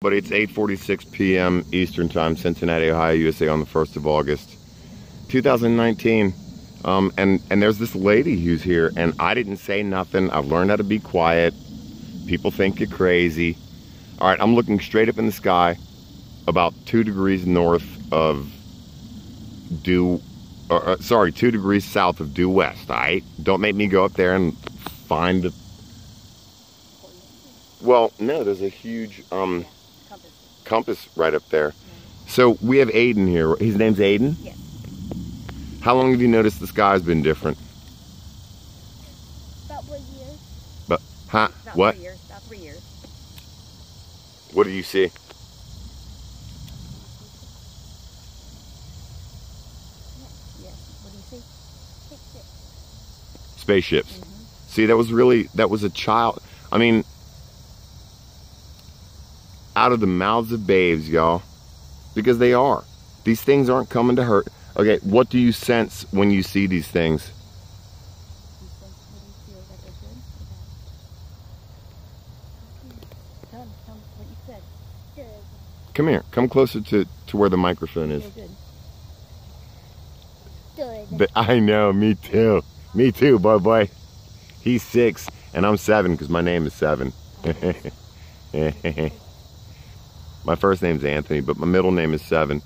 But it's 8:46 p.m. Eastern Time, Cincinnati, Ohio, USA, on the 1st of August, 2019. Um, and and there's this lady who's here, and I didn't say nothing. I've learned how to be quiet. People think you're crazy. All right, I'm looking straight up in the sky, about two degrees north of due, or, uh, sorry, two degrees south of due west. All right, don't make me go up there and find the. Well, no, there's a huge um compass right up there. So we have Aiden here. His name's Aiden? Yes. How long have you noticed the sky's been different? About three years. But, huh? About What? Three years. About three years. What do you see? Yes. What do you see? Six, six. Spaceships. Mm-hmm. See, that was really, that was a child. I mean, out of the mouths of babes, y'all. Because they are. These things aren't coming to hurt. Okay, what do you sense when you see these things? Come here. Come closer to, to where the microphone is. But I know, me too. Me too, boy, boy. He's six, and I'm seven because my name is Seven. my first name's Anthony, but my middle name is Seven.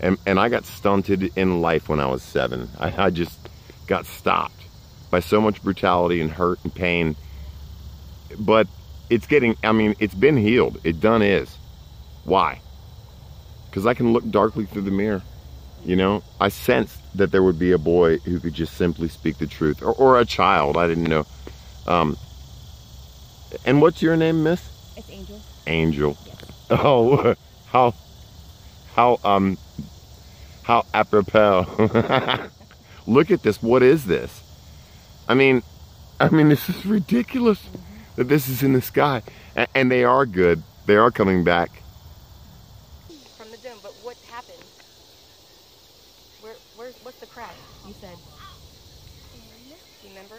And, and I got stunted in life when I was seven. I, I just got stopped by so much brutality and hurt and pain. But it's getting, I mean, it's been healed. It done is. Why? Because I can look darkly through the mirror. You know, I sensed that there would be a boy who could just simply speak the truth, or, or a child. I didn't know. Um, and what's your name, Miss It's Angel. Angel? Yes. Oh, how, how, um, how apropos. Look at this. What is this? I mean, I mean, this is ridiculous that this is in the sky, A- and they are good. They are coming back. From the dome, but what happened? Where, where, what's the crack? You said. Remember?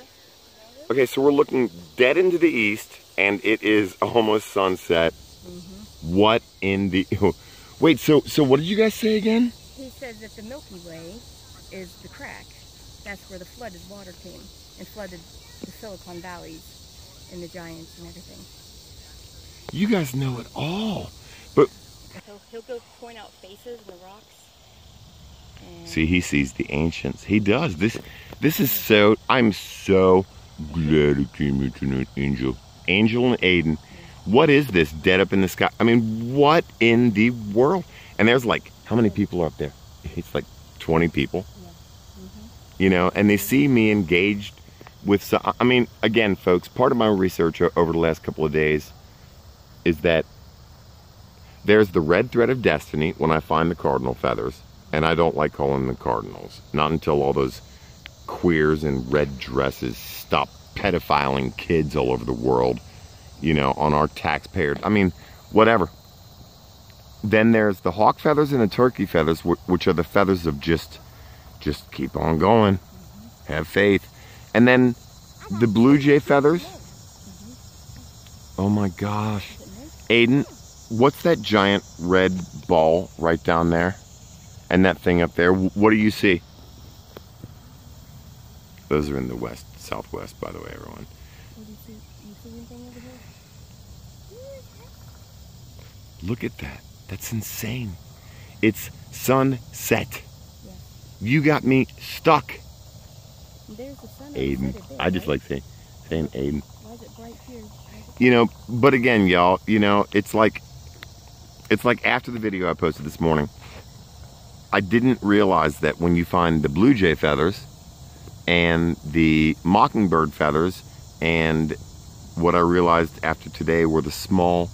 Okay, so we're looking dead into the east, and it is almost sunset. What in the? Wait, so so what did you guys say again? He says that the Milky Way is the crack. That's where the flooded water came and flooded the Silicon Valleys and the giants and everything. You guys know it all. But He'll, he'll go point out faces in the rocks. See, he sees the ancients. He does. This this is so. I'm so glad it came here tonight, Angel. Angel and Aiden. What is this dead up in the sky? I mean, what in the world? And there's like, how many people are up there? It's like 20 people. Mm-hmm. you know, and they see me engaged with some, I mean, again, folks, part of my research over the last couple of days is that there's the red thread of destiny when I find the cardinal feathers, and I don't like calling them cardinals. Not until all those queers in red dresses stop pedophiling kids all over the world, you know, on our taxpayer. I mean, whatever. Then there's the hawk feathers and the turkey feathers, which are the feathers of just just keep on going. Have faith. And then the blue jay feathers. Oh my gosh. Aiden, what's that giant red ball right down there? And that thing up there? What do you see? Those are in the west, southwest, by the way, everyone. What do you see? Do you see anything over here? Look at that. That's insane. It's sunset. Yeah. You got me stuck. There's the sun. Aiden. there, I just right? like saying, saying Aiden. Why is it bright here? You know but again y'all you know it's like it's like after the video i posted this morning i didn't realize that when you find the blue jay feathers and the mockingbird feathers and what i realized after today were the small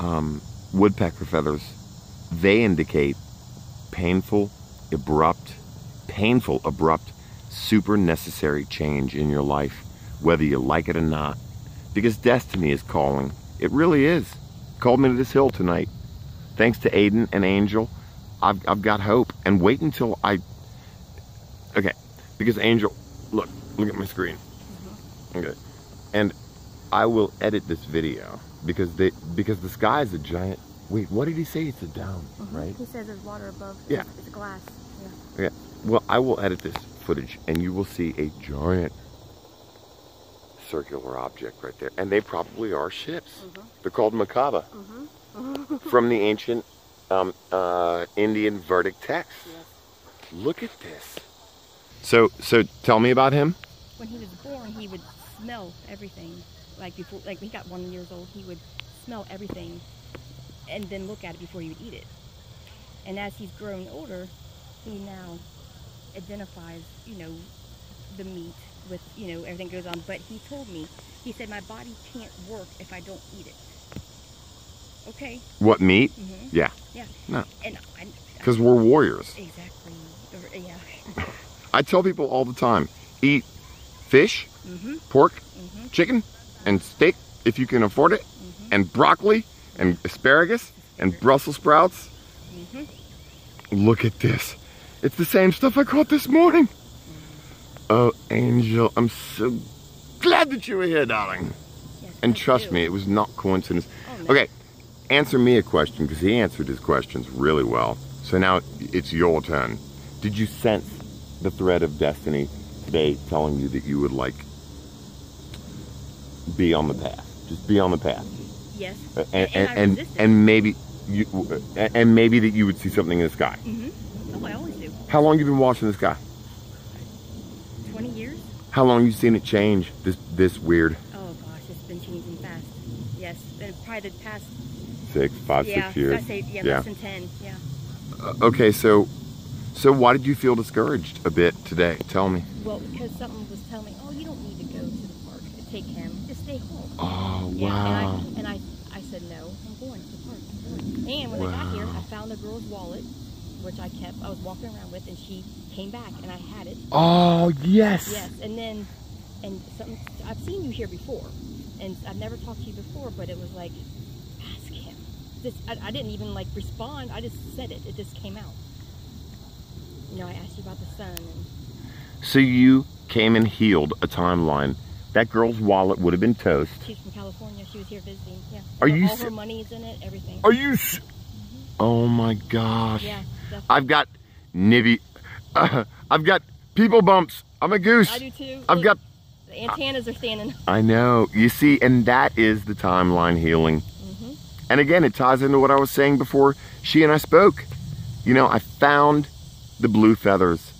um, woodpecker feathers they indicate painful abrupt painful abrupt super necessary change in your life whether you like it or not because destiny is calling. It really is. Called me to this hill tonight. Thanks to Aiden and Angel, I've, I've got hope. And wait until I. Okay, because Angel, look, look at my screen. Okay, and I will edit this video because they because the sky is a giant. Wait, what did he say? It's a dome, Mhm. right? He says there's water above. Yeah. It's, it's glass. Yeah. Well, I will edit this footage, and you will see a giant circular object right there, and they probably are ships. Mhm. They're called Merkaba Mm-hmm. from the ancient um, uh, Indian Vedic text. Yes. Look at this. So, so tell me about him. When he was born, he would smell everything. Like before, like when he got one years old, he would smell everything, and then look at it before he would eat it. And as he's grown older, he now identifies, you know, the meat with, you know, everything goes on. But he told me, he said, my body can't work if I don't eat it. Okay. What meat? hmm Yeah, Yeah. No. And I, because we're warriors. exactly. Yeah. I tell people all the time: eat fish, Mhm. pork, Mhm. chicken, and steak if you can afford it, Mhm. and broccoli, and asparagus, and Brussels sprouts. Mhm. Look at this. It's the same stuff I caught this morning. Oh, Angel, I'm so glad that you were here, darling. Yes, And I trust do. me, it was not coincidence. Oh, no. Okay, answer me a question because he answered his questions really well. So now it's your turn. Did you sense the thread of destiny today telling you that you would like be on the path? Just be on the path. Yes. Uh, And and, and and, and maybe you uh, and maybe that you would see something in the sky. hmm Oh, I always do. How long you been watching the sky? 20 years? How long you seen it change? This this weird Oh gosh, it's been changing fast. Yes, and probably the past six, five, yeah, six years. I say yeah, Yeah. less than 10. Yeah. Uh, okay, so so why did you feel discouraged a bit today? Tell me. Well, because something was telling me, oh, you don't need to go to the park. Take him. Just stay home. Oh Yeah, wow. and I and I, I said no. I'm going to the park. I'm going. And when I got here, I found a girl's wallet, which I kept. I was walking around with, and she came back, and I had it. Oh yes. Yes, and then, and something. I've seen you here before, and I've never talked to you before, but it was like, ask him. This, I, I didn't even like respond. I just said it. It just came out. You know, I asked you about the sun, and So you came and healed a timeline. That girl's wallet would have been toast. she's from California. She was here visiting. Yeah. Are All- you All her money's in it. Everything. Are you? S- oh my gosh. Yeah. Definitely. I've got nibby. Uh, I've got people bumps. I'm a goose. I do too. I've Look, got. the antennas are standing. I know. You see, and that is the timeline healing. hmm And again, it ties into what I was saying before she and I spoke. You know, I found the blue feathers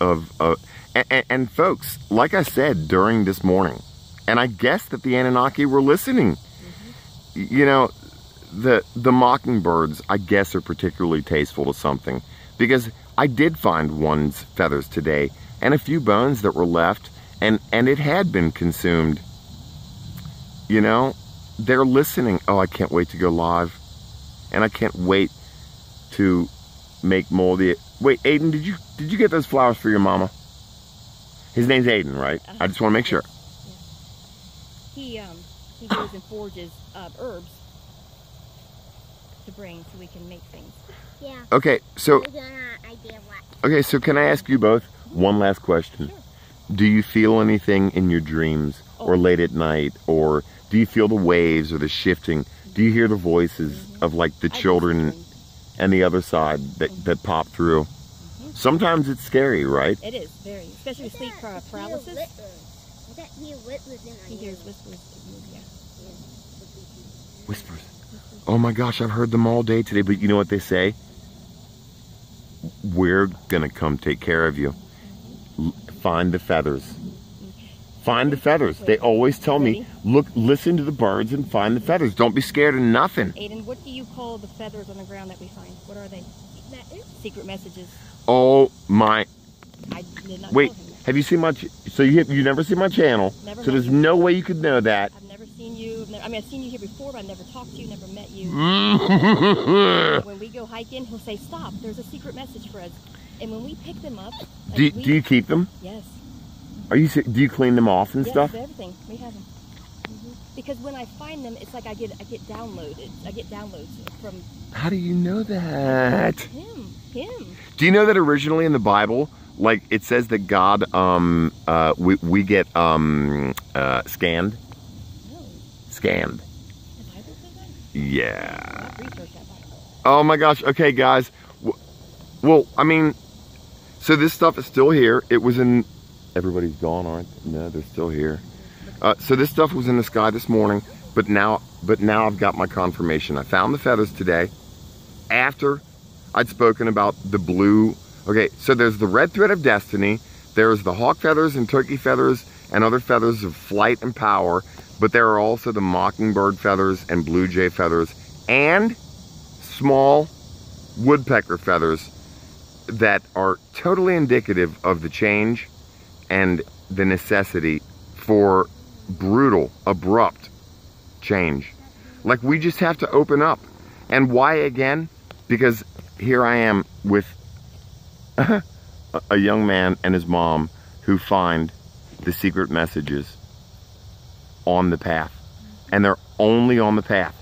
of, uh, and, and, folks, like I said during this morning, and I guess that the Anunnaki were listening. Y- You know, the the mockingbirds, I guess, are particularly tasteful to something because I did find one's feathers today and a few bones that were left, and and it had been consumed. You know, they're listening. Oh, I can't wait to go live. And I can't wait to make more. moldy. Wait, Aiden, did you did you get those flowers for your mama? His name's Aiden, right? I just want to make sure. He um he goes and forges uh, herbs to bring so we can make things. Yeah. Okay, so I don't have idea what. okay, so can I ask you both one last question? Sure. Do you feel anything in your dreams or Oh. late at night or do you feel the waves or the shifting? Do you hear the voices of like the children and the other side that, that pop through? Sometimes it's scary, right? It is very, especially sleep para- paralysis. I got hear whispers in He hears whispers. Yeah. Whispers. Oh my gosh, I've heard them all day today, but you know what they say? We're gonna come take care of you. Find the feathers. Find the feathers. They always tell me, look, listen to the birds and find the feathers. Don't be scared of nothing. Aiden, what do you call the feathers on the ground that we find? What are they? Secret messages. Oh my! I did not Wait, have you seen my? So you you never seen my channel? Never so there's no way you could know that. I've never seen you. Never, I mean, I've seen you here before, but I've never talked to you, never met you. Mm. When we go hiking, he'll say, "Stop! There's a secret message for us." And when we pick them up, like do we, you keep them? Yes. Are you? Do you clean them off and yes, stuff? everything. We have them. Because when I find them, it's like I get I get downloaded. I get downloads from How do you know that? him. Him. Do you know that originally in the Bible, like it says that God, um, uh, we, we get um, uh, scanned, No. scanned. The Bible. Yeah. Oh my gosh. Okay, guys. Well, I mean, so this stuff is still here. It was in. Everybody's gone, aren't they? No, they're still here. Uh, so this stuff was in the sky this morning, but now, but now I've got my confirmation. I found the feathers today, after I'd spoken about the blue. Okay, so there's the red thread of destiny. There's the hawk feathers and turkey feathers and other feathers of flight and power. But there are also the mockingbird feathers and blue jay feathers and small woodpecker feathers that are totally indicative of the change and the necessity for brutal, abrupt change. Like we just have to open up. And why again? Because here I am with a- young man and his mom who find the secret messages on the path. And they're only on the path.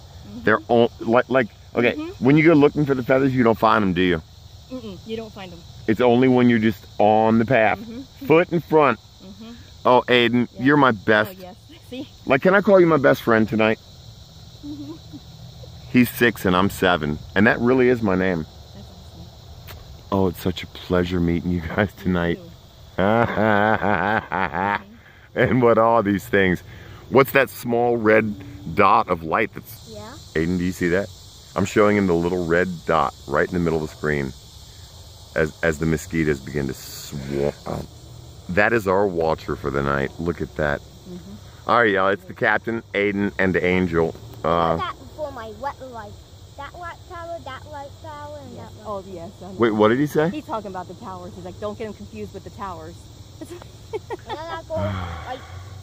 They're on, like, like, okay, Mhm. when you go looking for the feathers, you don't find them, do you? Mm-mm, you don't find them. It's only when you're just on the path, Mm-hmm. foot in front. Mm-hmm. Oh, Aiden, Yeah. you're my best. Oh, yes. Like, can I call you my best friend tonight? He's six and I'm seven, and that really is my name. That's awesome. Oh, it's such a pleasure meeting you guys tonight. And what are these things? What's that small red dot of light that's Yeah. Aiden, do you see that? I'm showing him the little red dot right in the middle of the screen as as the mosquitoes begin to swarm. That is our watcher for the night. Look at that. Mm-hmm. All right, y'all. It's the captain, Aiden, and the angel. Uh, that for my wet light. That light tower, that light tower, and Yes. that light. Oh, yes. I know. wait, what did he say? He's talking about the towers. He's like, don't get him confused with the towers. And then I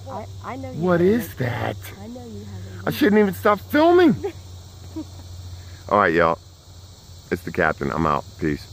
I, I know you What have is it. that? I know you have I shouldn't even stop filming. All right, y'all. It's the captain. I'm out. Peace.